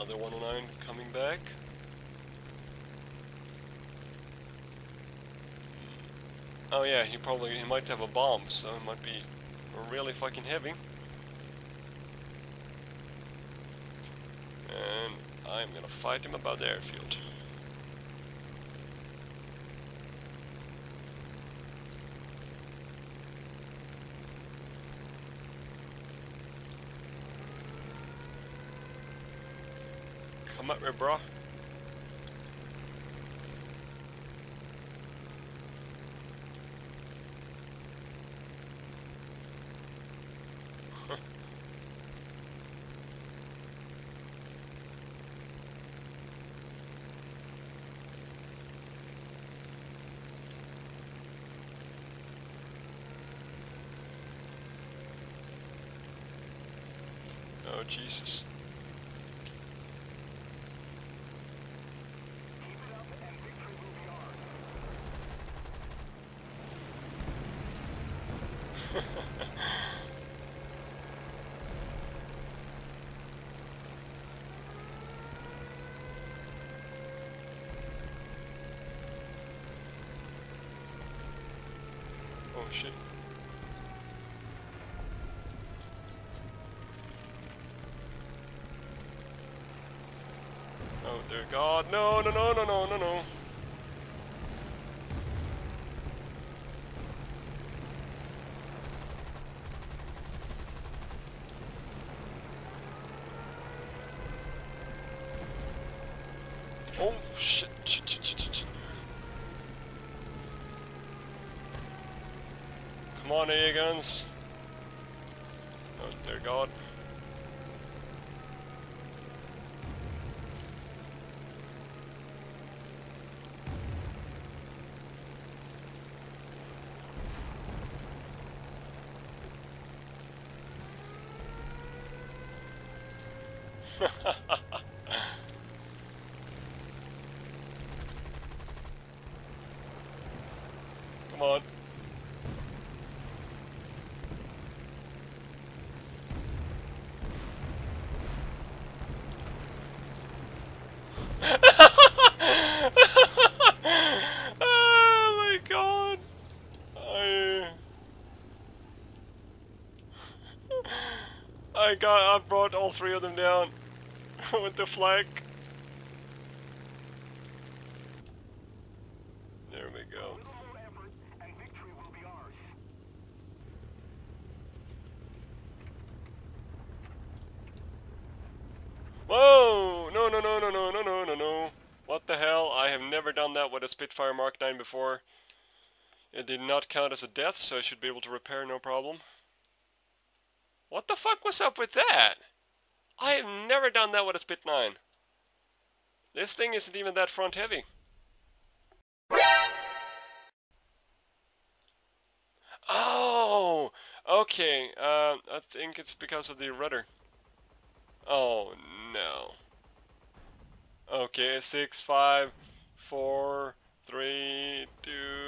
Another 109 coming back. Oh yeah, he probably, he might have a bomb, so it might be really fucking heavy. And I'm gonna fight him about the airfield. Come at me, bro. Oh Jesus. oh shit. Oh dear god, no, no, no, no, no, no, no. Oh shit, shit, shit, shit, shit. Come on, AA guns. Oh dear god. Come on. oh my Oh god. I I got I brought all three of them down with the flak. Whoa! No, no, no, no, no, no, no, no, no. What the hell? I have never done that with a Spitfire Mark 9 before. It did not count as a death, so I should be able to repair no problem. What the fuck was up with that? I have never done that with a Spit 9. This thing isn't even that front heavy. Oh! Okay, uh, I think it's because of the rudder. Oh. Okay, six, five, four, three, two.